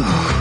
Oh.